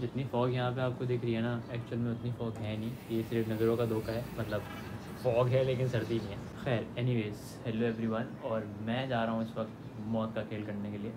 जितनी फॉग यहाँ पे आपको दिख रही है ना एक्चुअल में उतनी फॉग है नहीं। ये सिर्फ़ नज़रों का धोखा है मतलब फॉग है लेकिन सर्दी नहीं है। खैर एनीवेज हेलो एवरीवन और मैं जा रहा हूँ इस वक्त मौत का खेल करने के लिए।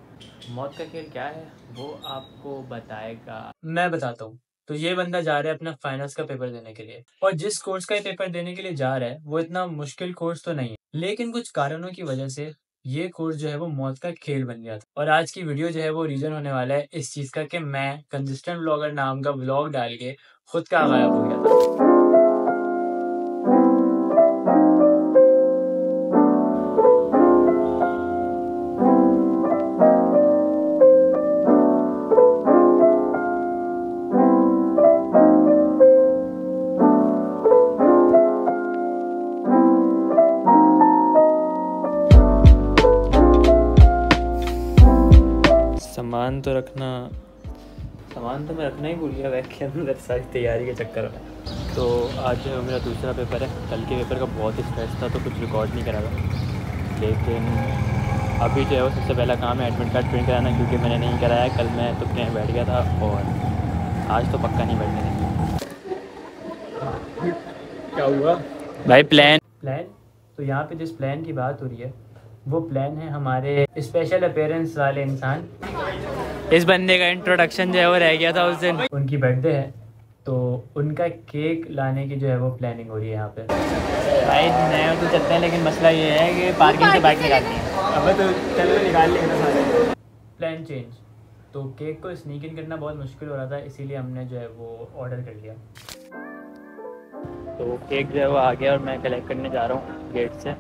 मौत का खेल क्या है? वो आपको बताएगा। मैं बताता हूँ। तो ये बंदा जा रहा है अपना फाइनेंस का पेपर देने के लिए। और जिस कोर्स का ये पेपर देने के लिए जा रहा है, वो इतना मुश्किल कोर्स तो नहीं है। लेकिन कुछ कारणों की वजह से ये कोर्स जो है वो मौत का खेल बन गया था। और आज की वीडियो जो है वो रीजन होने वाला है इस चीज़ का कि मैं कंसिस्टेंट ब्लॉगर नाम का ब्लॉग डाल के खुद का गायब हो गया था। सामान तो रखना सामान तो मैं रखना ही भूल गया बैग के अंदर सारी तैयारी के चक्कर में। तो आज जो है मेरा दूसरा पेपर है कल के पेपर का बहुत ही स्ट्रेस था तो कुछ रिकॉर्ड नहीं करा था लेकिन अभी जो है वो सबसे पहला काम है एडमिट कार्ड प्रिंट कराना क्योंकि मैंने नहीं कराया कल मैं तो प्लेन बैठ गया था और आज तो पक्का नहीं बैठने देंगे। क्या हुआ? भाई प्लान प्लान तो यहाँ पे जिस प्लान की बात हो रही है वो प्लान है हमारे स्पेशल अपेयरेंस वाले इंसान। इस बंदे का इंट्रोडक्शन जो है वो रह गया था उस दिन। उनकी बर्थडे है तो उनका केक लाने की जो है वो प्लानिंग हो रही है यहाँ पे। भाई नए तो चलते हैं लेकिन मसला ये है कि पार्किंग से बाइक निकालनी है। अब तो चलो निकाल लेंगे सारे। प्लान चेंज तो केक को स्नीक इन करना बहुत मुश्किल हो रहा था इसीलिए हमने जो है वो ऑर्डर कर लिया। तो केक जो है वो आ गया और मैं कलेक्ट करने जा रहा हूँ गेट से।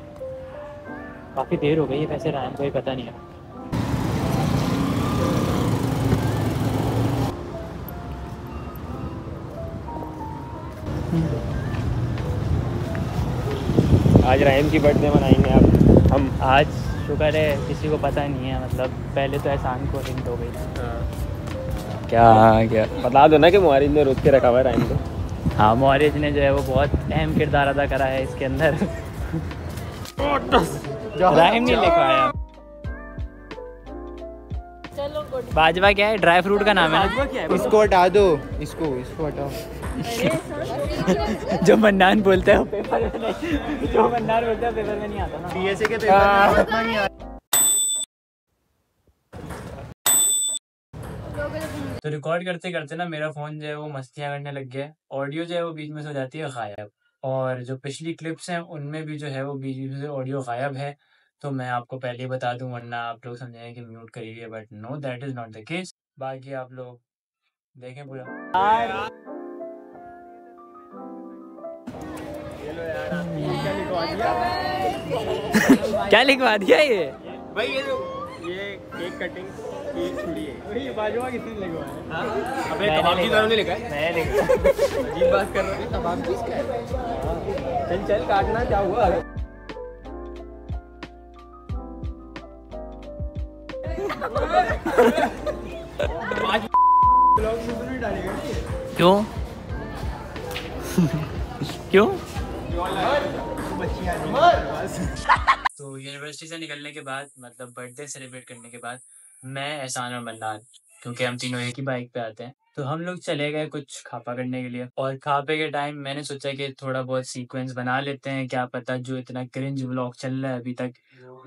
काफ़ी देर हो गई है वैसे रैन कोई पता नहीं है। आज रहीम की बर्थडे मनाएँगे आप। हम आज शुक्र है किसी को पता नहीं है मतलब पहले तो एहसान को हिंट हो गई हाँ। क्या क्या? बता दो ना कि मुआरिद ने रोक के रखा हुआ है रहीम को। हाँ मौरिज ने जो है वो बहुत अहम किरदार अदा करा है इसके अंदर। राइम नहीं लिखा है बाजवा क्या है? ड्राई फ्रूट का नाम है ना? इसको हटा दो इसको इसको हटाओ। जो मन्नान बोलते हैं वो पेपर में नहीं जो मन्नान बोलते हैं पेपर में नहीं आता ना। बीएसए के पेपर इतना नहीं आ तो रिकॉर्ड करते करते ना मेरा फ़ोन जो है वो मस्तियाँ करने लग गया है। ऑडियो जो है वो बीच में से हो जाती है गायब। और जो पिछली क्लिप्स हैं उनमें भी जो है वो बीच में से ऑडियो गायब है। तो मैं आपको पहले ही बता दूँ वरना आप लोग समझेंगे कि म्यूट करिए। But no that is not the case बाकी आप लोग देखें पूरा। क्या लिखवा दिया ये? भाई ये जो ये केक कटिंग की छुरी है। ये बाजवा किसने लगवाया हाँ। अबे कबाब की तरह नहीं लिखा है? मैं लिख अजीब बात कर रहे हो। कबाब किसका है। चल चल काटना क्या हुआ? आज ब्लॉग में तो नहीं डालेगा क्यों? क्यों? तो यूनिवर्सिटी से निकलने के बाद मतलब बर्थडे सेलिब्रेट करने के बाद, मैं, एहसान और मन्नान, क्योंकि हम तीनों एक ही बाइक पे आते हैं। तो हम लोग चले गए कुछ खापा करने के लिए। और खापे के टाइम मैंने सोचा कि थोड़ा बहुत सीक्वेंस बना लेते हैं, क्या पता जो इतना क्रिंज ब्लॉग चल रहा है अभी तक,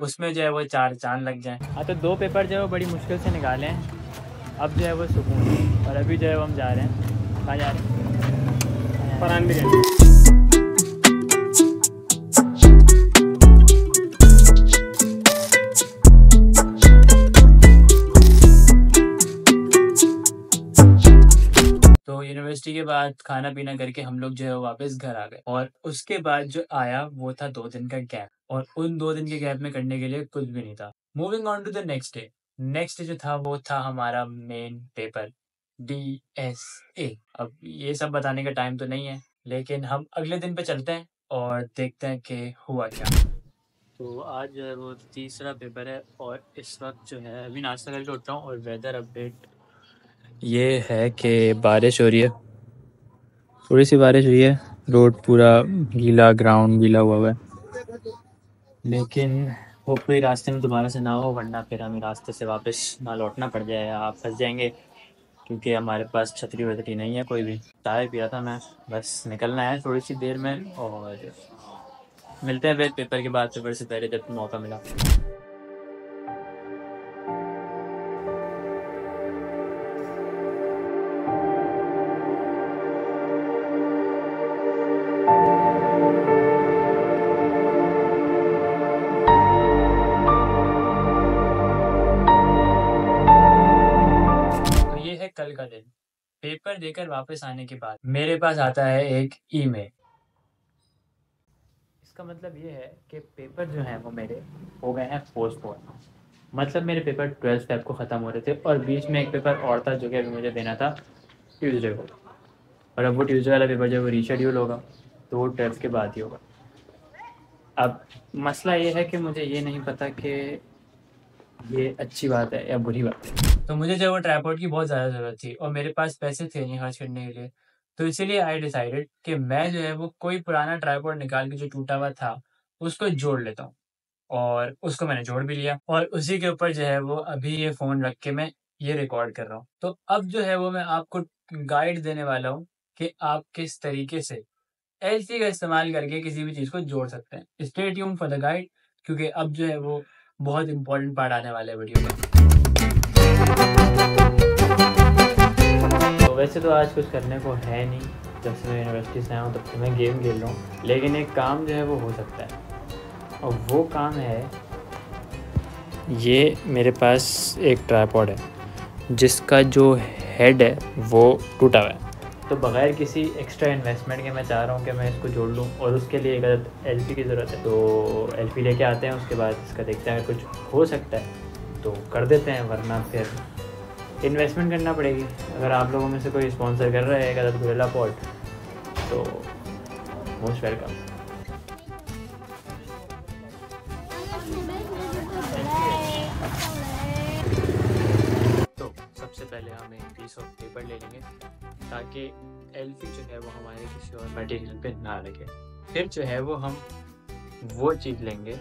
उसमें जो है वो चार चाँद लग जाए। हाँ तो दो पेपर जो है वो बड़ी मुश्किल से निकाले हैं। अब जो है वो सुकून। और अभी जो है वो हम जा रहे हैं। कहाँ जा रहे हैं? यूनिवर्सिटी के बाद खाना पीना करके हम लोग जो है वापस घर आ गए। और उसके बाद जो आया वो था दो दिन का गैप और उन दो दिन के गैप में करने के लिए कुछ भी नहीं था। Moving on to the next day next जो था वो था हमारा main paper D S A अब ये सब बताने का टाइम तो नहीं है, लेकिन हम अगले दिन पे चलते हैं और देखते हैं कि हुआ क्या। तो आज जो है वो तीसरा पेपर है और इस वक्त जो है अभी नाश्ता करके उठ रहा हूँ और वेदर अपडेट ये है कि बारिश हो रही है। थोड़ी सी बारिश हुई है। रोड पूरा गीला ग्राउंड गीला हुआ हुआ है। लेकिन होपफुली रास्ते में दोबारा से ना हो, वरना फिर हमें रास्ते से वापस ना लौटना पड़ जाए, आप फंस जाएँगे। क्योंकि हमारे पास छतरी वतरी नहीं है, कोई भी। चाय पी रहा था मैं, बस निकलना है थोड़ी सी देर में और मिलते हैं फिर पेपर के बाद, पेपर से पहले जब मौका मिला। कल का दिन। पेपर देकर वापस आने के बाद मेरे पास आता है एक ईमेल। इसका मतलब ये है कि पेपर जो हैं वो मेरे हो गए हैं पोस्टपोन मतलब मेरे पेपर ट्वेल्थ फेब को ख़त्म हो रहे थे और बीच में एक पेपर और था जो कि अभी मुझे देना था ट्यूसडे को। और अब वो ट्यूसडे वाला पेपर जब रीशेड्यूल होगा तो वो ट्वेल्थ के बाद ही होगा। अब मसला ये है कि मुझे ये नहीं पता कि ये अच्छी बात है, या बुरी बात है। तो मुझे जो है वो ट्राईपोर्ट की बहुत ज़्यादा ज़रूरत थी, और मेरे पास पैसे थे नहीं खर्च करने के लिए। तो इसीलिए आई डिसाइडेड कि मैं जो है वो कोई पुराना ट्राईपोर्ट निकाल के जो टूटा हुआ था, उसको जोड़ लेता हूँ। और उसको मैंने जोड़ भी लिया, और उसी के ऊपर जो है वो अभी ये फ़ोन रख के मैं ये रिकॉर्ड कर रहा हूँ। तो अब जो है वो मैं आपको गाइड देने वाला हूँ कि आप किस तरीके से एलसी का इस्तेमाल करके किसी भी चीज़ को जोड़ सकते हैं। Stay tune for the guide क्योंकि अब जो है वो बहुत इंपॉर्टेंट पार्ट आने वाला है वीडियो का तो वैसे तो आज कुछ करने को है नहीं, जब से मैं यूनिवर्सिटी से आया हूँ, तब से मैं गेम खेल रहा हूँ। लेकिन एक काम जो है वो हो सकता है। और वो काम है, ये मेरे पास एक ट्राईपॉड है, जिसका जो हेड है वो टूटा हुआ है। तो बगैर किसी एक्स्ट्रा इन्वेस्टमेंट के मैं चाह रहा हूँ कि मैं इसको जोड़ लूँ और उसके लिए गलत एल की ज़रूरत है। तो एल लेके आते हैं, उसके बाद इसका देखते हैं अगर कुछ हो सकता है तो कर देते हैं, वरना फिर इन्वेस्टमेंट करना पड़ेगी। अगर आप लोगों में से कोई स्पॉन्सर कर रहा है गलत अदद गुरेला पॉट तो मोस्ट वेलकम हम पीस ऑफ़ पेपर ले लेंगे, ताकि एल्फी जो है वो हमारे किसी और मटेरियल पे ना लगे। फिर जो है वो हम वो चीज़ लेंगे,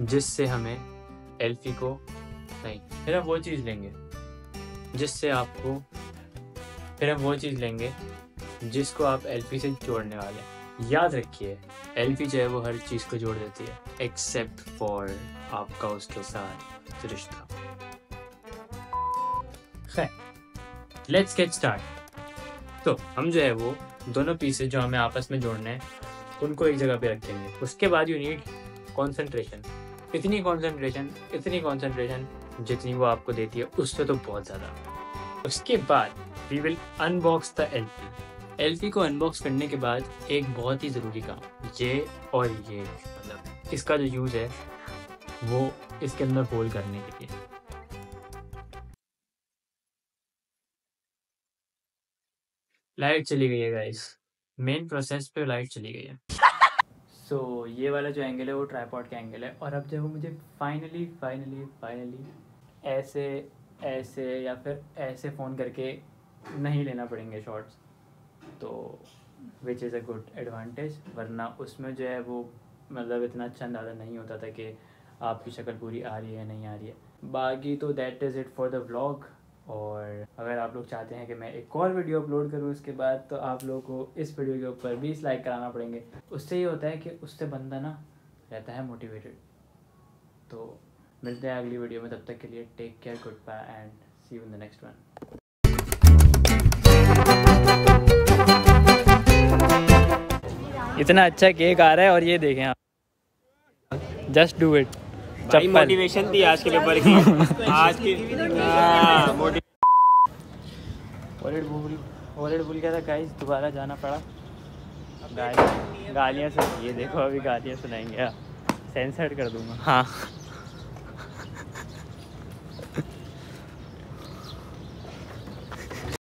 जिससे हमें एल्फी को, नहीं, फिर हम वो चीज़ लेंगे, जिससे आपको, फिर हम वो चीज़ लेंगे, जिसको आप एल्फी से जोड़ने वाले हैं। याद रखिए एल्फी जो है वो हर चीज़ को जोड़ देती है एक्सेप्ट फॉर आपका उसके साथ रिश्ता। खैर लेट्स गेट स्टार्ट तो हम जो है वो दोनों पीसेस जो हमें आपस में जोड़ने हैं, उनको एक जगह पे रखेंगे। उसके बाद यू नीड कंसंट्रेशन इतनी कंसंट्रेशन इतनी कंसंट्रेशन जितनी वो आपको देती है उससे तो बहुत ज़्यादा। उसके बाद we will unbox the L P L P को अनबॉक्स करने के बाद एक बहुत ही ज़रूरी काम, ये और ये मतलब इसका जो यूज़ है, वो इसके अंदर होल करने के लिए। लाइट चली गई है गाइस मेन प्रोसेस पे लाइट चली गई है. सो so, ये वाला जो एंगल है वो ट्राईपॉड का एंगल है. और अब जब मुझे फाइनली फाइनली फाइनली ऐसे ऐसे या फिर ऐसे फ़ोन करके नहीं लेना पड़ेंगे शॉर्ट्स तो which is a good advantage वरना उसमें जो है वो मतलब इतना अच्छा अंदाज़ा नहीं होता था कि आपकी शक्ल पूरी आ रही है नहीं आ रही है. बाकी तो that is it for the vlog और अगर आप लोग चाहते हैं कि मैं एक और वीडियो अपलोड करूँ उसके बाद तो आप लोगों को इस वीडियो के ऊपर बीस लाइक कराना पड़ेंगे। उससे ये होता है कि उससे बंदा ना रहता है मोटिवेटेड तो मिलते हैं अगली वीडियो में तब तक के लिए take care good bye and see you in the next one इतना अच्छा केक आ रहा है और ये देखें आप। जस्ट डू इट मोटिवेशन थी आज के पेपर की आज की हाँ, मोटि- वॉलेट भूल वॉलेट भूल गया था गाइस दोबारा जाना पड़ा। गालियाँ गालियाँ सुन ये देखो अभी गालियाँ सुनाएँगे। सेंसर कर दूँगा। हाँ।